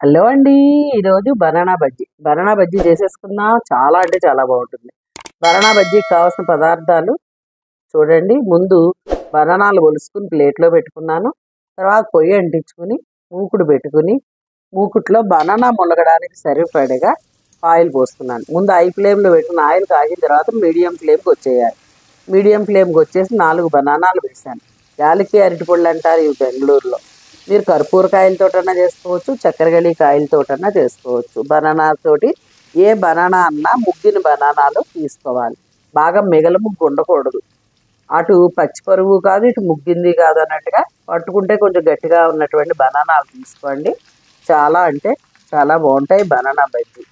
Hello అండి. ఈరోజు banana bajji. Banana bajji చేసేసుకుందాం చాలా అంటే చాలా బాగుంటుంది. బనానా బజ్జీకి కావాల్సిన పదార్థాలు చూడండి. ముందు బనానాలు ఒలుసుకుని ప్లేట్లో పెట్టుకున్నాను. తర్వాత పొయ్యి అంటించుకుని మూకుడు పెట్టుకుని మూకుట్లో బనానా ములగడానికి సరిపడగా ఆయిల్ పోసుకున్నాను ముందు ఐ ఫ్లేమ్లో పెట్టుకుని ఆయిల్ కాగిన తర్వాత మీడియం ఫ్లేమ్కి వచ్చేయాలి. మీడియం ఫ్లేమ్కి వచ్చేసి నాలుగు బనానాలు వేసాను యాలకి అరటిపళ్ళు అంటారు ఇవి బెంగళూరులో. మీరు కర్పూరకాయలతోటన్నా చేసుకోవచ్చు చక్కెరగలి కాయలతోటన్నా చేసుకోవచ్చు. బనానాతోటి ఏ బనానా అన్నా ముగ్గిన బనానాలు తీసుకోవాలి. బాగా మిగల ముగ్గు ఉండకూడదు అటు పచ్చిపరుగు కాదు ఇటు ముగ్గింది కాదు అన్నట్టుగా పట్టుకుంటే కొంచెం గట్టిగా ఉన్నటువంటి బనానాలు తీసుకోండి. చాలా అంటే చాలా బాగుంటాయి బనానా బజ్జీ.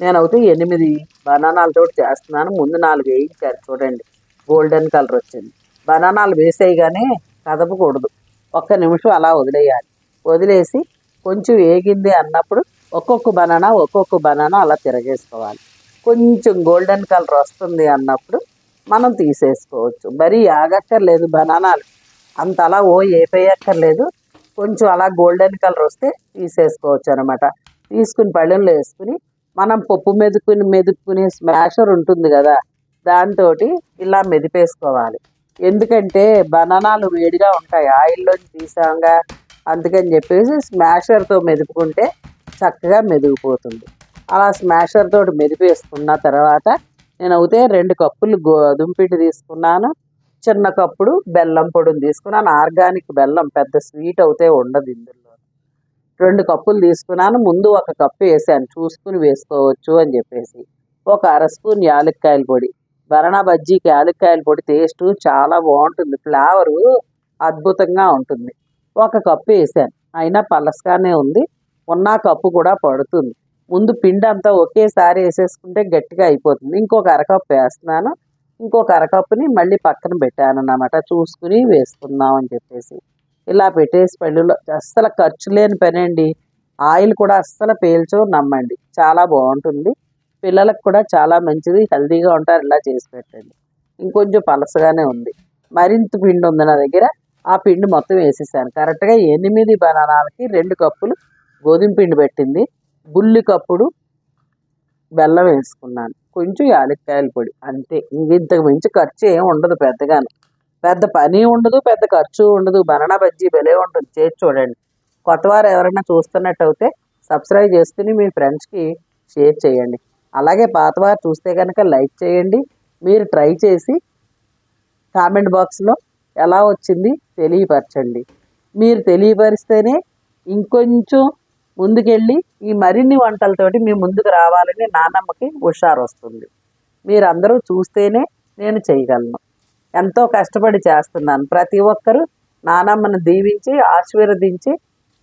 నేను అయితే ఎనిమిది బనానాలతో చేస్తున్నాను. ముందు నాలుగు వేయించారు చూడండి. గోల్డెన్ కలర్ వచ్చింది. బనానాలు వేసేయగానే కదపకూడదు. ఒక్క నిమిషం అలా వదిలేయాలి. వదిలేసి కొంచెం వేగింది అన్నప్పుడు ఒక్కొక్క బనానా ఒక్కొక్క బనానా అలా తిరగేసుకోవాలి. కొంచెం గోల్డెన్ కలర్ వస్తుంది అన్నప్పుడు మనం తీసేసుకోవచ్చు. మరీ ఆగక్కర్లేదు బనానాలు. అంత అలా ఓ ఏపేయక్కర్లేదు. కొంచెం అలా గోల్డెన్ కలర్ వస్తే తీసేసుకోవచ్చు అనమాట తీసుకుని పళ్ళెంలో వేసుకుని మనం పప్పు మెదుకుని మెదుపుకునే స్మాషర్ ఉంటుంది కదా దాంతో ఇలా మెదిపేసుకోవాలి. ఎందుకంటే బనానాలు వేడిగా ఉంటాయి. ఆయిల్లోంచి తీసాంగా అందుకని చెప్పేసి స్మాషర్తో మెదుపుకుంటే చక్కగా మెదిగిపోతుంది. అలా స్మాషర్ తోటి మెదిపేసుకున్న తర్వాత నేను అయితే రెండు కప్పులు గోధుమ తీసుకున్నాను. చిన్న కప్పుడు బెల్లం పొడిని తీసుకున్నాను. ఆర్గానిక్ బెల్లం పెద్ద స్వీట్ అయితే ఉండదు ఇందులో. రెండు కప్పులు తీసుకున్నాను. ముందు ఒక కప్పు వేసాను. చూసుకుని వేసుకోవచ్చు అని చెప్పేసి. ఒక అర స్పూన్ యాలక్కాయల పొడి. బరణా బజ్జీకి యాలక్కాయల పొడి టేస్ట్ చాలా బాగుంటుంది. ఫ్లేవరు అద్భుతంగా ఉంటుంది. ఒక కప్పు వేసాను. అయినా పలసగానే ఉంది. ఉన్న కప్పు కూడా పడుతుంది. ముందు పిండి అంతా ఒకేసారి వేసేసుకుంటే గట్టిగా అయిపోతుంది. ఇంకొక అరకప్పు వేస్తున్నాను. ఇంకొక అరకప్పుని మళ్ళీ పక్కన పెట్టాను అన్నమాట. చూసుకుని వేసుకుందాం అని చెప్పేసి. ఇలా పెట్టేసి పళ్ళులో అస్సలు ఖర్చు లేని పని అండి. ఆయిల్ కూడా అస్సలు పేల్చో నమ్మండి. చాలా బాగుంటుంది. పిల్లలకు కూడా చాలా మంచిది. హెల్తీగా ఉంటారు. ఇలా చేసి పెట్టండి. ఇంకొంచెం పలసగానే ఉంది. మరింత పిండి ఉంది నా దగ్గర. ఆ పిండి మొత్తం వేసేసాను. కరెక్ట్గా ఎనిమిది బనానాలకి రెండు కప్పులు గోధుమ పిండి పెట్టింది. బుల్లి కప్పుడు బెల్లం వేసుకున్నాను. కొంచెం యాలక్కాయల పొడి అంతే. ఇంక ఇంతకు మించి ఖర్చు ఏం ఉండదు పెద్దగాను. పెద్ద పని ఉండదు పెద్ద ఖర్చు ఉండదు. బనానా బజ్జీ భలే ఉంటుంది. చేసి చూడండి. కొత్తవారు ఎవరైనా చూస్తున్నట్టు అయితే సబ్స్క్రైబ్ చేసుకుని మీ ఫ్రెండ్స్కి షేర్ చేయండి. అలాగే పాతవారు చూస్తే కనుక లైక్ చేయండి. మీరు ట్రై చేసి కామెంట్ బాక్స్లో ఎలా వచ్చింది తెలియపరచండి. మీరు తెలియపరిస్తేనే ఇంకొంచెం ముందుకెళ్ళి ఈ మరిన్ని వంటలతోటి మీ ముందుకు రావాలని నానమ్మకి హుషారు వస్తుంది మీరందరూ చూస్తేనే నేను చేయగలను. ఎంతో కష్టపడి చేస్తున్నాను. ప్రతి ఒక్కరూ నానమ్మను దీవించి ఆశీర్వదించి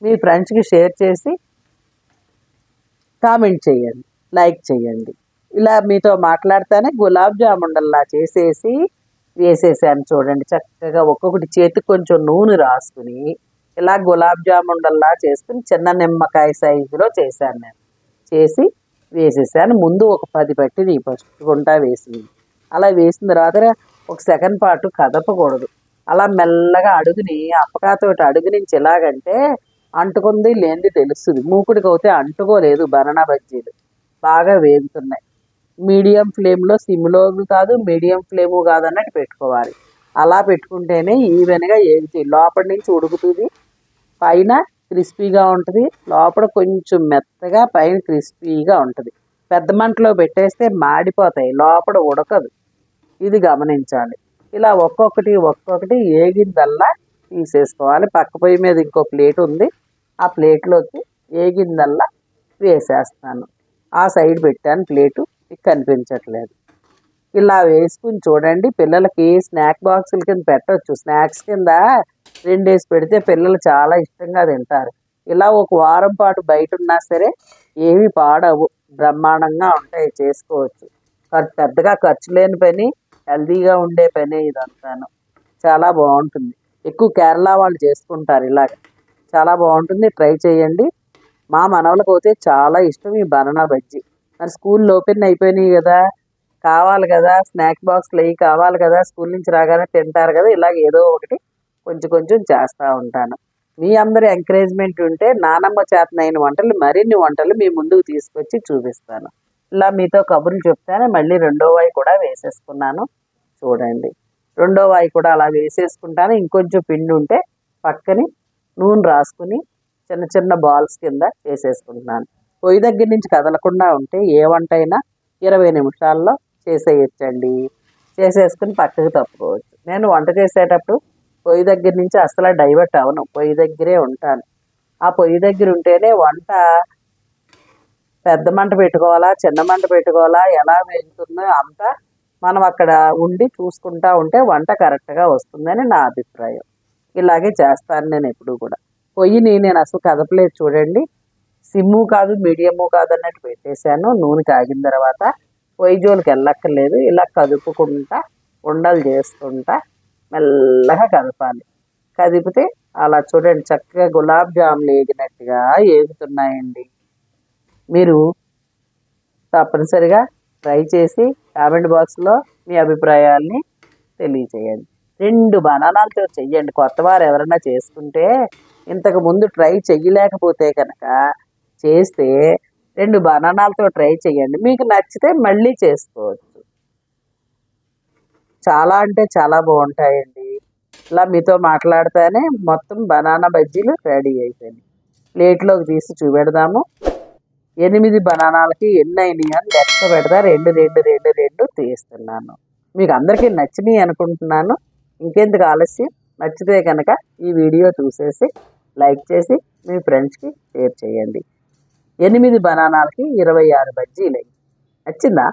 మీ ఫ్రెండ్స్కి షేర్ చేసి కామెంట్ చేయండి. లైక్ చేయండి. ఇలా మీతో మాట్లాడితేనే గులాబ్ జాముండల్లా చేసేసి వేసేసాను చూడండి. చక్కగా ఒక్కొక్కటి చేతికి కొంచెం నూనె రాసుకుని ఇలా గులాబ్ జాముండల్లా చేసుకుని చిన్న నిమ్మకాయ సైజులో చేశాను నేను. చేసి వేసేసాను. ముందు ఒక పది పట్టిని ఫస్ట్ గుంటా వేసింది. అలా వేసిన తర్వాత ఒక సెకండ్ పాటు కదపకూడదు. అలా మెల్లగా అడుగుని అప్పకాతోటి అడుగు నుంచి ఎలాగంటే అంటుకుంది లేనిది తెలుస్తుంది. మూకుడికి అయితే అంటుకోలేదు బనానా బజ్జీలు. బాగా వేగుతున్నాయి. మీడియం ఫ్లేమ్లో సిమ్లో కాదు మీడియం ఫ్లేము కాదు అన్నట్టు పెట్టుకోవాలి. అలా పెట్టుకుంటేనే ఈవెన్గా ఏగుతాయి లోపల నుంచి ఉడుకుతుంది పైన క్రిస్పీగా ఉంటుంది లోపల కొంచెం మెత్తగా పైన క్రిస్పీగా ఉంటుంది. పెద్ద మంటలో పెట్టేస్తే మాడిపోతాయి లోపల ఉడకదు. ఇది గమనించాలి. ఇలా ఒక్కొక్కటి ఒక్కొక్కటి ఏగిందల్లా తీసేసుకోవాలి. పక్క పొయ్యి మీద ఇంకో ప్లేట్ ఉంది. ఆ ప్లేట్లోకి ఏగిందల్లా వేసేస్తాను. ఆ సైడ్ పెట్టాను ప్లేటు. మీకు కనిపించట్లేదు. ఇలా వేసుకుని చూడండి పిల్లలకి స్నాక్ బాక్సుల కింద పెట్టవచ్చు స్నాక్స్ కింద రెండేసి పెడితే పిల్లలు చాలా ఇష్టంగా తింటారు. ఇలా ఒక వారం పాటు బయట ఉన్నా సరే ఏవి పాడవు. బ్రహ్మాండంగా ఉంటాయి చేసుకోవచ్చు. పెద్దగా ఖర్చు లేని పని హెల్తీగా ఉండే పని ఇదంతాను. చాలా బాగుంటుంది. ఎక్కువ కేరళ వాళ్ళు చేసుకుంటారు ఇలాగ. చాలా బాగుంటుంది. ట్రై చేయండి. మా మనవలకు పోతే చాలా ఇష్టం ఈ బనానా బజ్జీ. మరి స్కూల్ ఓపెన్ అయిపోయినాయి కదా. కావాలి కదా. స్నాక్ బాక్స్లు అవి కావాలి కదా. స్కూల్ నుంచి రాగానే తింటారు కదా. ఇలాగ ఏదో ఒకటి కొంచెం కొంచెం చేస్తూ ఉంటాను. మీ అందరి ఎంకరేజ్మెంట్ ఉంటే నానమ్మ చేతనైన వంటలు మరిన్ని వంటలు మీ ముందుకు తీసుకొచ్చి చూపిస్తాను. ఇలా మీతో కబుర్లు చెప్తానే. మళ్ళీ రెండో వాయి కూడా వేసేసుకున్నాను. చూడండి. రెండో వాయి కూడా అలా వేసేసుకుంటాను. ఇంకొంచెం పిండి ఉంటే పక్కని నూనె రాసుకుని చిన్న చిన్న బాల్స్ కింద వేసేసుకుంటున్నాను. పొయ్యి దగ్గర నుంచి కదలకుండా ఉంటే ఏ వంట అయినా ఇరవై నిమిషాల్లో చేసేయచ్చండి. చేసేసుకుని పక్కకు తప్పుకోవచ్చు. నేను వంట చేసేటప్పుడు పొయ్యి దగ్గర నుంచి అసలు డైవర్ట్ అవను పొయ్యి దగ్గరే ఉంటాను. ఆ పొయ్యి దగ్గర ఉంటేనే వంట పెద్ద మంట పెట్టుకోవాలా చిన్న మంట పెట్టుకోవాలా ఎలా వెళ్తుందో అంతా మనం అక్కడ ఉండి చూసుకుంటా ఉంటే వంట కరెక్ట్గా వస్తుందని నా అభిప్రాయం. ఇలాగే చేస్తాను నేను ఎప్పుడు కూడా. పొయ్యిని నేను అసలు కదపలేదు చూడండి. సిమ్ము కాదు మీడియము కాదు అన్నట్టు పెట్టేశాను. నూనె కాగిన తర్వాత పొయ్యి వెళ్ళక్కర్లేదు. ఇలా కదుపుకుంటా ఉండలు చేసుకుంటా మెల్లగా కదపాలి. కదిపితే అలా చూడండి చక్కగా గులాబ్ జాములు ఏగినట్టుగా ఏగుతున్నాయండి. మీరు తప్పనిసరిగా ట్రై చేసి కామెంట్ బాక్స్లో మీ అభిప్రాయాల్ని తెలియచేయండి. రెండు బనానాలతో చెయ్యండి. కొత్త వారు ఎవరైనా చేసుకుంటే ఇంతకు ముందు ట్రై చెయ్యలేకపోతే కనుక చేస్తే రెండు బనానాలతో ట్రై చేయండి. మీకు నచ్చితే మళ్ళీ చేసుకోవచ్చు. చాలా అంటే చాలా బాగుంటాయండి. ఇలా మీతో మాట్లాడితేనే మొత్తం బనానా బజ్జీలు రెడీ అయిపోయినాయి. ప్లేట్లోకి తీసి చూపెడదాము. ఎనిమిది బనానాలకి ఎన్ని అయినాయి అని లెక్క పెడతా. రెండు రెండు రెండు రెండు తీస్తున్నాను. మీకు అందరికీ నచ్చినాయి అనుకుంటున్నాను. ఇంకెందుకు ఆలస్యం? నచ్చితే కనుక ఈ వీడియో చూసేసి లైక్ చేసి మీ ఫ్రెండ్స్కి షేర్ చేయండి. ఎనిమిది బనానాలకి ఇరవై ఆరు బజ్జీలు అయ్యాయి. నచ్చిందా